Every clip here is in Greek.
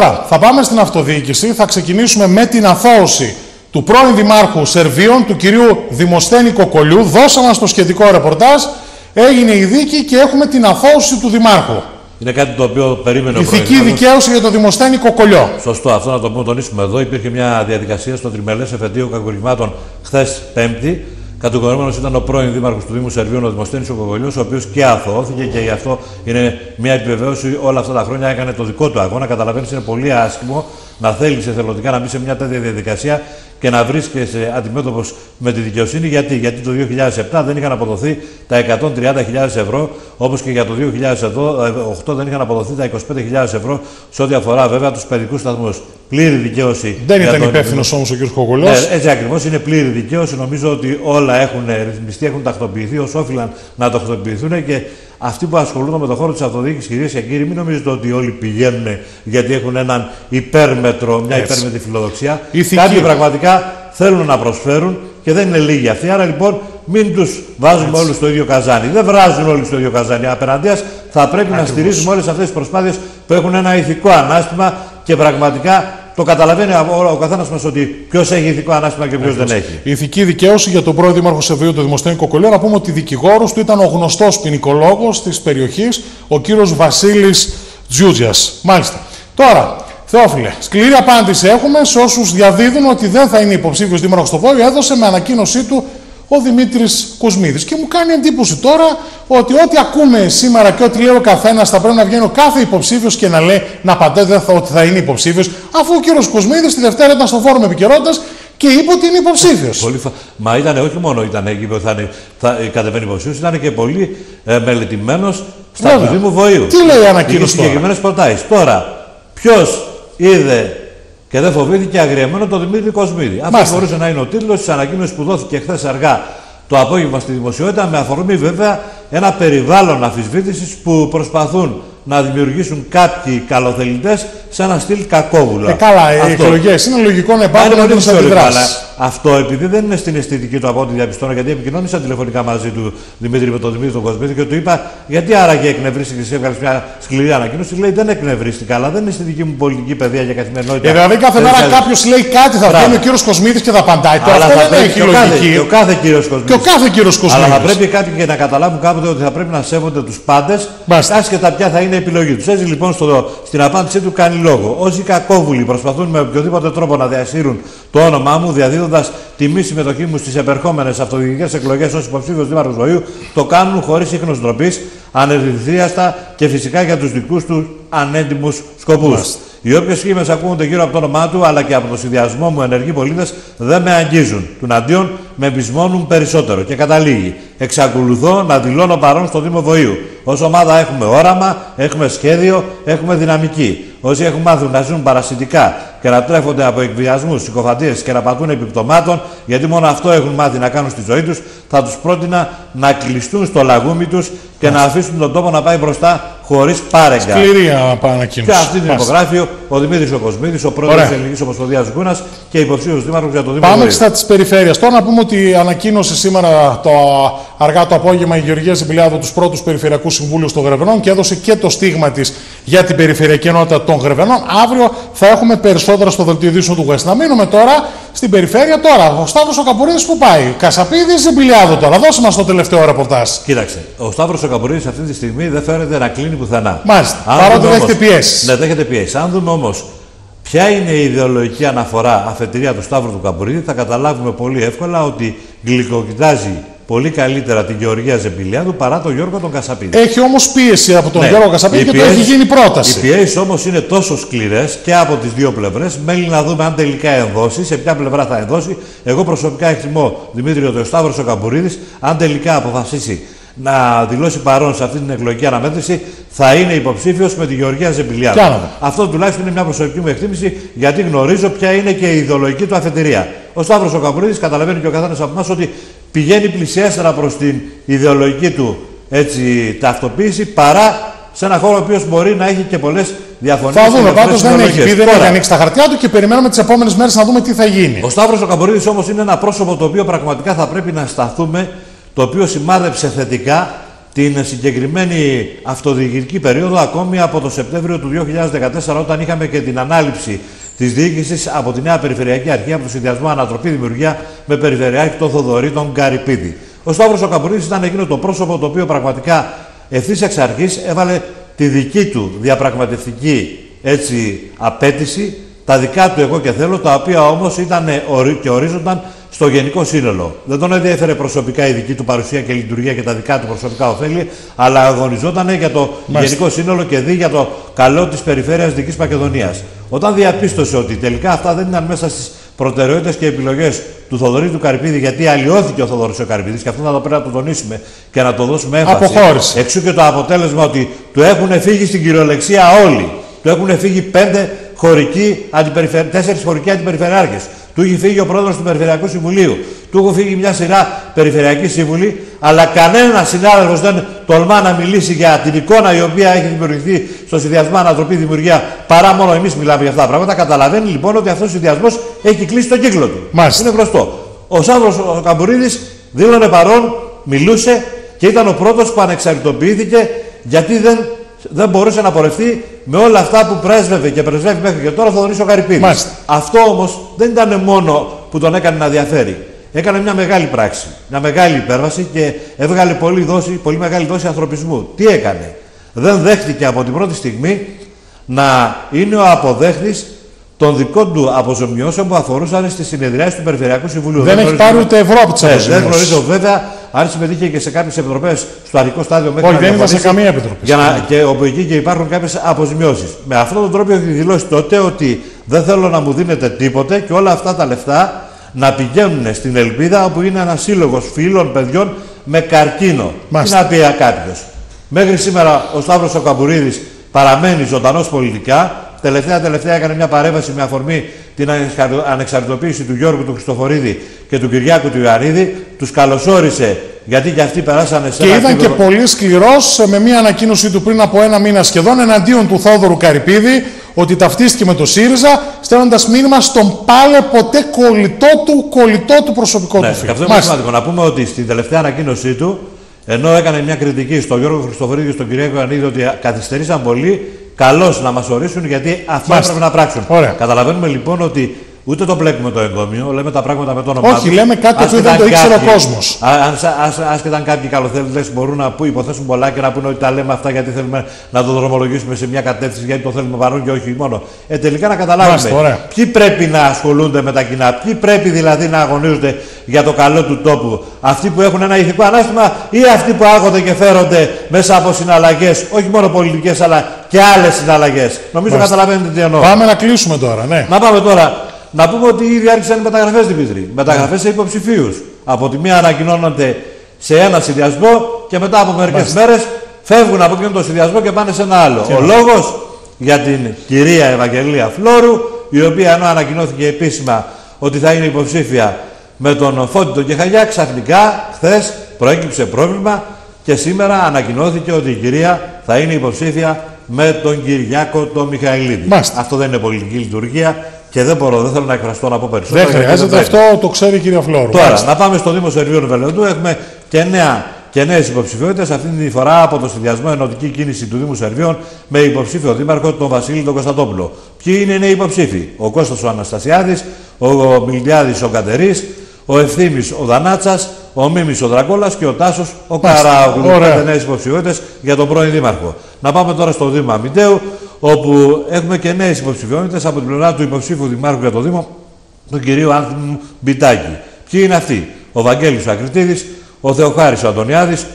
Τώρα θα πάμε στην αυτοδιοίκηση, θα ξεκινήσουμε με την αθώωση του πρώην Δημάρχου Σερβίων, του κυρίου Δημοσθένη Κοκολιού. Δώσαμε στο σχετικό ρεπορτάζ, έγινε η δίκη και έχουμε την αθώωση του Δημάρχου. Είναι κάτι το οποίο περίμενε Ηθική ο Ηθική δικαίωση για το Δημοσθένη Κοκολιό. Σωστό, αυτό να το πούμε, τονίσουμε εδώ. Υπήρχε μια διαδικασία στο τριμελές εφετείο κακουργημάτων χθες Πέμπτη. Κατηγορούμενο ήταν ο πρώην Δήμαρχος του Δήμου Σερβίων, ο Δημοσθένης Κοκολιό, ο οποίος και αθώθηκε και γι' αυτό είναι μια επιβεβαίωση όλα αυτά τα χρόνια έκανε το δικό του αγώνα. Καταλαβαίνεις, είναι πολύ άσχημο να θέλεις εθελοντικά να μπεις σε μια τέτοια διαδικασία και να βρίσκεσαι αντιμέτωπος με τη δικαιοσύνη. Γιατί, Γιατί το 2007 δεν είχαν αποδοθεί τα 130.000 ευρώ, όπως και για το 2008 δεν είχαν αποδοθεί τα 25.000 ευρώ σε ό,τι αφορά βέβαια τους παιδικούς σταθμούς. Πλήρη δικαίωση. Δεν ήταν τον... υπεύθυνος όμως ο κ. Κοκολό. Ναι, έτσι ακριβώς είναι πλήρη δικαίωση. Νομίζω ότι όλα έχουν ρυθμιστεί, έχουν τακτοποιηθεί όσο όφυλαν να τακτοποιηθούν και αυτοί που ασχολούνται με τον χώρο της αυτοδιοίκησης, κυρίες και κύριοι, μην νομίζετε ότι όλοι πηγαίνουν γιατί έχουν έναν υπέρμετρο, μια Έτσι. υπέρμετρη φιλοδοξία. Ηθική. Κάποιοι πραγματικά θέλουν να προσφέρουν και δεν είναι λίγοι αυτοί. Άρα λοιπόν μην τους βάζουμε όλους στο ίδιο καζάνι. Δεν βράζουν όλοι στο ίδιο καζάνι. Απέναντίας θα πρέπει Ακριβώς. να στηρίζουμε όλες αυτές τις προσπάθειες που έχουν ένα ηθικό ανάστημα και πραγματικά το καταλαβαίνει ο καθένας μας ότι ποιος έχει ηθικό ανάστημα και ποιος δεν έχει. Η ηθική δικαίωση για τον πρώην Δήμαρχο Σεβίου, του Δημοσθένη Κοκολίου, να πούμε ότι δικηγόρος του ήταν ο γνωστός ποινικολόγος της περιοχής, ο κύριος Βασίλης Τζιούτζια. Μάλιστα. Τώρα, Θεόφιλε, σκληρή απάντηση έχουμε σε όσους διαδίδουν ότι δεν θα είναι υποψήφιος δήμαρχος στο Βόλιο. Έδωσε με ανακοίνωσή του ο Δημήτρης Κοσμίδη. Και μου κάνει εντύπωση τώρα ότι ό,τι ακούμε σήμερα και ό,τι λέει ο καθένας θα πρέπει να βγαίνει ο κάθε υποψήφιος και να λέει να απαντάει ότι θα είναι υποψήφιος, αφού ο κύριος Κοσμίδη τη Δευτέρα ήταν στο φόρουμ επικαιρότητα και είπε ότι είναι υποψήφιος. Πολύ φα... Μα ήταν όχι μόνο ήταν εκεί που θα, είναι, θα κατεβαίνει υποψήφιος, ήταν και πολύ ε, μελετημένος στα του Δήμου Βοήου. Τι λέει η ανακοίνωση τώρα; Συγκεκριμένες προτάσεις. Τώρα, ποιος είδε και δεν φοβήθηκε αγριεμένο το Δημήτρη Κοσμίδη. Αυτό μπορούσε να είναι ο τίτλος της ανακοίνωσης που δόθηκε χθες αργά το απόγευμα στη δημοσιότητα, με αφορμή βέβαια ένα περιβάλλον αφισβήτησης που προσπαθούν να δημιουργήσουν κάποιοι καλοθελητές σε ένα στυλ κακόβουλο. Ε, καλά, οι εκλογές είναι λογικό να υπάρχουν αντιδράσεις. Αυτό επειδή δεν είναι στην αισθητική του από ό,τι διαπιστώνω, γιατί επικοινώνησα τηλεφωνικά μαζί του Δημήτρη με τον Δημήτρη τον Κοσμίδη και του είπα γιατί άραγε εκνευρίστηκε και έβγαλε μια σκληρή ανακοίνωση. Λέει δεν εκνευρίστηκα, αλλά δεν είναι στη δική μου πολιτική παιδεία για καθημερινότητα. Ε, δηλαδή κάθε μέρα κάποιος λέει κάτι, θα βγαίνει ο κύριος Κοσμίδης και θα απαντάει. Τώρα αυτό δεν έχει λογική. Και ο κάθε κύριος Κοσμίδη. Και ο κάθε κύριος Κοσμίδη. Αλλά θα πρέπει κάποιοι και να καταλάβουν κάποτε ότι θα πρέπει να σέβονται τους πάντες, άσχετα ποια θα είναι η επιλογή τους. Έτσι λοιπόν στο, στην απάντησή του κάνει λόγο. Όσοι κακόβουλοι προσπαθούν με οποιοδήποτε τρόπο να διασύρουν το όνομά μου, διαδίδοντας τιμή συμμετοχή μου στις επερχόμενες αυτοδιοικητικές εκλογές ως υποψήφιος Δήμαρχος Βοήου, το κάνουν χωρίς ίχνο ντροπής, ανερυθρίαστα και φυσικά για τους δικούς τους ανέντιμους σκοπούς. Οι όποιες σχήμες ακούγονται γύρω από το όνομά του αλλά και από το συνδυασμό μου ενεργοί πολίτες δεν με αγγίζουν. Τουναντίον με εμπισμώνουν περισσότερο. Και καταλήγει. Εξακολουθώ να δηλώνω παρόν στο Δήμο Βοήου. Ω ομάδα έχουμε όραμα, έχουμε σχέδιο, έχουμε δυναμική. Όσοι έχουν μάθει να ζουν παρασιτικά και να τρέφονται από εκβιασμούς, συκοφαντίες και να πατούν επιπτωμάτων, γιατί μόνο αυτό έχουν μάθει να κάνουν στη ζωή τους, θα τους πρότεινα να κλειστούν στο λαγούμι τους και να αφήσουν τον τόπο να πάει μπροστά χωρίς πάρεγγα. Σκληρή ανακοίνωση. Και αυτή την υπογράφει ο Δημήτρης ο Κοσμίδη, ο πρόεδρος της Ελληνικής Ομοσπονδίας Γκούνα και υποψήφιος δήμαρχος για το Δήμο Πάμε στα της περιφέρειας. Τώρα να πούμε ότι ανακοίνωσε σήμερα το αργά το απόγευμα η Γεωργία Ζιμπηλιάδο τους πρώτους περιφερειακούς συμβούλους των Γρεβενών και έδωσε και το στίγμα της για την περιφερειακή ενότητα των Γρεβενών. Αύριο θα έχουμε περισσότερα στο δελτίο του West. Να μείνουμε τώρα στην περιφέρεια. Τώρα, ο Σταύρος ο Καπουρίδης που πάει. Κασαπίδη Ζιμπηλιάδο τώρα. Δώσε μας το τελευταίο ρεπορτάζ. Κοίταξε. Ο Σταύρος ο Καπουρίδης αυτή τη στιγμή δεν φαίνεται να κλείνει πουθενά. Μάλιστα. Παρότι δέχεται πιέσεις. Ναι, δέχεται πιέσεις. Αν δούμε όμως ποια είναι η ιδεολογική αναφορά αφετηρία του Σταύρου του Καπουρίδη, θα καταλάβουμε πολύ εύκολα ότι γλυκοκοιτάζει πολύ καλύτερα την Γεωργία Ζεμπιλιάδου παρά τον Γιώργο τον Κασαπίδη. Έχει όμως πίεση από τον ναι. Γιώργο Κασαπίδη και πιέσεις, του έχει γίνει πρόταση. Οι πιέσεις όμως είναι τόσο σκληρές και από τις δύο πλευρές. Μένει να δούμε αν τελικά ενδώσει, σε ποια πλευρά θα ενδώσει. Εγώ προσωπικά εκτιμώ Δημήτριο Δεοσταύρο ο Καμπουρίδης, αν τελικά αποφασίσει να δηλώσει παρόν σε αυτή την εκλογική αναμέτρηση, θα είναι υποψήφιος με τη Γεωργία Ζεμπιλιάδου. Αυτό τουλάχιστον είναι μια προσωπική μου εκτίμηση, γιατί γνωρίζω ποια είναι και η ιδεολογική του αφετηρία. Ο Σταύρος ο Καμπουρίδης καταλαβαίνει και ο καθένας από εμάς ότι πηγαίνει πλησιέστερα προς την ιδεολογική του έτσι, ταυτοποίηση παρά σε ένα χώρο ο οποίος μπορεί να έχει και πολλές διαφωνίες. Θα δούμε. Πάντως δεν έχει πει, δεν έχει ανοίξει τα χαρτιά του και περιμένουμε τις επόμενες μέρες να δούμε τι θα γίνει. Ο Σταύρος ο Καμπορίδης όμως είναι ένα πρόσωπο το οποίο πραγματικά θα πρέπει να σταθούμε, το οποίο σημάδεψε θετικά την συγκεκριμένη αυτοδιοικητική περίοδο ακόμη από το Σεπτέμβριο του 2014 όταν είχαμε και την ανάληψη της διοίκησης από τη νέα Περιφερειακή Αρχή από το συνδυασμό Ανατροπή Δημιουργία με Περιφερειάρχη τον Θοδωρή τον Καρυπίδη. Ο Σταύρος ο Καμπουρίδης ήταν εκείνο το πρόσωπο το οποίο πραγματικά ευθύς εξ αρχής έβαλε τη δική του διαπραγματευτική έτσι, απέτηση, τα δικά του εγώ και θέλω, τα οποία όμως ήταν και ορίζονταν στο γενικό σύνολο. Δεν τον ενδιαφέρε προσωπικά η δική του παρουσία και λειτουργία και τα δικά του προσωπικά ωφέλη, αλλά αγωνιζόταν για το γενικό σύνολο και δι για το καλό της περιφέρειας Δικής Μακεδονίας. Όταν διαπίστωσε ότι τελικά αυτά δεν ήταν μέσα στις προτεραιότητες και επιλογές του Θοδωρή του Καρυπίδη, γιατί αλλοιώθηκε ο Θοδωρής ο Καρυπίδη, και αυτό θα το πρέπει να το τονίσουμε και να το δώσουμε έμφαση. Αποχώρησε. Εξού και το αποτέλεσμα ότι του έχουν φύγει στην κυριολεξία όλοι. Του έχουν φύγει πέντε χωρικοί αντιπεριφερ... τέσσερις χωρικοί αντιπεριφερειάρχε. Του έχει φύγει ο πρόεδρος του Περιφερειακού Συμβουλίου. Του έχουν φύγει μια σειρά περιφερειακοί σύμβουλοι, αλλά κανένα συνάδελφος δεν τολμά να μιλήσει για την εικόνα η οποία έχει δημιουργηθεί στο συνδυασμό Ανατροπή Δημιουργία, παρά μόνο εμείς μιλάμε για αυτά τα πράγματα. Καταλαβαίνει λοιπόν ότι αυτός ο συνδυασμός έχει κλείσει τον κύκλο του. Μάλιστα. Είναι γνωστό. Ο Σάββρος Καμπουρίδης δήλωνε παρόν, μιλούσε και ήταν ο πρώτος που ανεξαρτητοποιήθηκε γιατί δεν δεν μπορούσε να πορευτεί με όλα αυτά που πρέσβευε και πρεσβεύει μέχρι και τώρα ο Θοδωρής ο Καρυπίδης. Αυτό όμως δεν ήταν μόνο που τον έκανε να διαφέρει. Έκανε μια μεγάλη πράξη, μια μεγάλη υπέρβαση και έβγαλε πολύ, δόση, πολύ μεγάλη δόση ανθρωπισμού. Τι έκανε; Δεν δέχτηκε από την πρώτη στιγμή να είναι ο αποδέχτης των δικών του αποζημιώσεων που αφορούσαν στη συνεδριάση του Περιφερειακού Συμβουλίου. Δεν, δεν έχει πάρει ούτε ευρώ από τις ναι, Δεν γνωρίζω βέβαια αν συμμετείχε και σε κάποιες επιτροπές στο αρχικό στάδιο μέχρι Όχι, δεν ήταν σε καμία επιτροπή. Για να, και όπου εκεί και υπάρχουν κάποιες αποζημιώσεις. Με αυτόν τον τρόπο έχει δηλώσει τότε ότι δεν θέλω να μου δίνετε τίποτε και όλα αυτά τα λεφτά να πηγαίνουν στην Ελπίδα όπου είναι ένας σύλλογος φίλων παιδιών με καρκίνο. Τι να πει κάποιος. Μέχρι σήμερα ο Σταύρος ο Καμπουρίδης παραμένει ζωντανός πολιτικά Τελευταία, τελευταία έκανε μια παρέμβαση με αφορμή την ανεξαρτητοποίηση του Γιώργου του Χριστοφορίδη και του Κυριάκου του Ιωαννίδη. Τους καλωσόρισε γιατί και αυτοί περάσανε σε Και ήταν και πολύ σκληρός με μια ανακοίνωσή του πριν από ένα μήνα σχεδόν εναντίον του Θόδωρου Καρυπίδη ότι ταυτίστηκε με το ΣΥΡΙΖΑ στέλνοντας μήνυμα στον πάλε ποτέ κολλητό του, κολλητό του προσωπικό ναι, του φίλο. Αυτό είναι σημαντικό. Να πούμε ότι στην τελευταία ανακοίνωσή του, ενώ έκανε μια κριτική στον Γιώργο Χριστοφορίδη και στον Κυριάκο Ιωαννίδη ότι καθυστερήσαν πολύ, καλώς να μας ορίσουν γιατί αυτά πρέπει να πράξουν. Ωραία. Καταλαβαίνουμε λοιπόν ότι ούτε το μπλέκουμε το εγκόμιο, λέμε τα πράγματα με το όνομά Όχι, λέμε κάτι που δεν το ήξερε ο κόσμος. Άσχετα αν κάποιοι καλοθέλτε μπορούν να υποθέσουν πολλά και να πούνε ότι τα λέμε αυτά γιατί θέλουμε να το δρομολογήσουμε σε μια κατεύθυνση, γιατί το θέλουμε παρόν και όχι μόνο. Ε, τελικά να καταλάβουμε ποιοι πρέπει να ασχολούνται με τα κοινά, ποιοι πρέπει δηλαδή να αγωνίζονται για το καλό του τόπου. Αυτοί που έχουν ένα ηθικό ανάστημα ή αυτοί που άγονται και φέρονται μέσα από συναλλαγές, όχι μόνο πολιτικές αλλά και άλλες συναλλαγές. Νομίζω καταλαβαίνετε τι εννοώ. Πάμε να κλείσουμε τώρα, ναι. Να πάμε τώρα. Να πούμε ότι ήδη άρχισαν οι μεταγραφές Δημήτρη. Μεταγραφές ναι. σε υποψηφίους. Από τη μία ανακοινώνονται σε ένα συνδυασμό και μετά από μερικές μέρες φεύγουν από εκείνον τον συνδυασμό και πάνε σε ένα άλλο. Ο λόγος για την κυρία Ευαγγελία Φλόρου, η οποία ενώ ανακοινώθηκε επίσημα ότι θα είναι υποψήφια με τον Φώτη τον Κεχαγιά, ξαφνικά χθες προέκυψε πρόβλημα και σήμερα ανακοινώθηκε ότι η κυρία θα είναι υποψήφια με τον Κυριάκο τον Μιχαηλίδη. Αυτό δεν είναι πολιτική λειτουργία και δεν μπορώ, δεν θέλω να εκφραστώ να πω περισσότερο. Δεν χρειάζεται αυτό, το ξέρει η κυρία Φλόρου. Τώρα, να πάμε στο Δήμο Σερβίων Βελαιοντού. Έχουμε και νέα και νέες υποψηφιότητες. Αυτή τη φορά από το συνδυασμό ενωτική κίνηση του Δήμου Σερβίων με υποψήφιο δήμαρχο τον Βασίλη τον Κωνσταντόπουλο. Ποιοι είναι οι νέοι υποψήφοι, ο Κώστας ο Αναστασιάδης, ο Μιλιάδη ο Κατερή, ο Ευθύμης ο Δανάτσας, ο Μίμης ο Δρακόλας και ο Τάσος ο Καράγλου. Πέντε νέες υποψηφιότητες για τον πρώην Δήμαρχο. Να πάμε τώρα στο Δήμο Αμυντέου, όπου έχουμε και νέες υποψηφιότητες από την πλευρά του υποψήφιου Δημάρχου για το Δήμο, τον κυρίου Άνθιμου Μπιτάκη. Ποιοι είναι αυτοί, ο Βαγγέλης ο Ακριτίδης, ο Θεοχάρης ο Αντωνιάδης,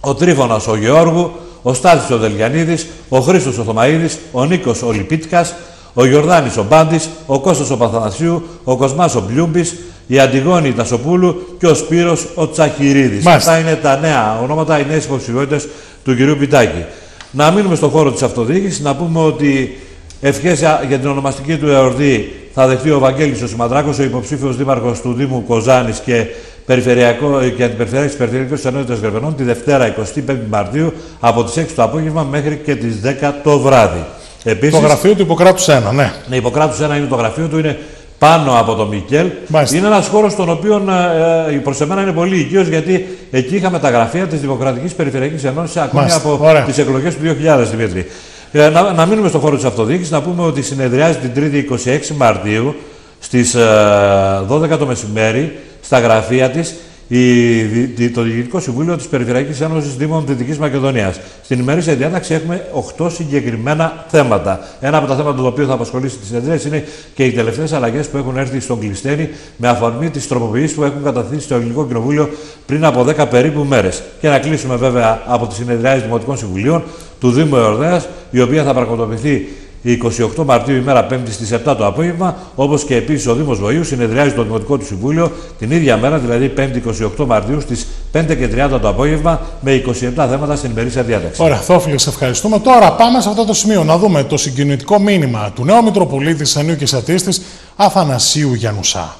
ο Τρίφωνας ο Γεώργου, ο Στάθης ο Δελγιανίδης, ο Χρήστος ο Θωμαίδης, ο Νίκος ο Λιπίτικας, ο Γιορδάνης ο Μπάντης, ο Κώστας ο Παθανασίου, ο Κοσμάς ο Μπλιούμπης, η Αντιγόνη Τασοπούλου και ο Σπύρος ο Τσαχυρίδης. Αυτά είναι τα νέα ονόματα, οι νέες υποψηφιότητες του κυρίου Πιτάκη. Να μείνουμε στον χώρο της αυτοδιοίκησης, να πούμε ότι ευχές για την ονομαστική του εορτή θα δεχτεί ο Βαγγέλης ο Σιμαντράκος, ο υποψήφιος δήμαρχος του Δήμου Κοζάνης και περιφερειακό και αντιπεριφερειακής τη Περιφερειακής Ενότητας Γερμανών τη Δευτέρα 25 Μαρτίου από τις 6 το απόγευμα μέχρι και τις 10 το βράδυ. Επίσης, το γραφείο του Υποκράτου 1, ναι. Ναι, Υποκράτου 1 είναι το γραφείο του, είναι πάνω από το Μικέλ. Είναι ένας χώρος στον οποίο ε, ε, προς εμένα είναι πολύ οικείος γιατί εκεί είχαμε τα γραφεία της Δημοκρατικής Περιφερειακής Ενώσης ακόμη από τις εκλογές του 2000, Δημήτρη. Ε, να, να μείνουμε στον χώρο της αυτοδιοίκησης, να πούμε ότι συνεδριάζει την 3η 26 Μαρτίου στις 12 ε, το μεσημέρι στα γραφεία της η, το Διοικητικό Συμβούλιο της Περιφερειακής Ένωσης Δήμων Δυτικής Μακεδονίας. Στην ημερήσια διάταξη έχουμε 8 συγκεκριμένα θέματα. Ένα από τα θέματα το οποίο θα απασχολήσει τις συνεδρίες είναι και οι τελευταίες αλλαγές που έχουν έρθει στον Κλειστέρι με αφορμή τις τροποποιήσεις που έχουν καταθέσει στο Ελληνικό Κοινοβούλιο πριν από 10 περίπου μέρες. Και να κλείσουμε βέβαια από τις συνεδριάσεις Δημοτικών Συμβουλίων του Δήμου Εορδέας, η οποία θα πραγματοποιηθεί η 28 Μαρτίου, ημέρα 5η στις 7 το απόγευμα, όπως και επίσης ο Δήμος Βοήου συνεδριάζει το Δημοτικό του Συμβούλιο την ίδια μέρα, δηλαδή 5η 28 Μαρτίου στις 5 και 30 το απόγευμα, με 27 θέματα στην ημερήσια διάταξη. Ωραία, Θόφιλε, σε ευχαριστούμε. Τώρα πάμε σε αυτό το σημείο να δούμε το συγκινητικό μήνυμα του νέου Μητροπολίτη Ανίου και Σατίστη Αθανασίου Γιανουσά.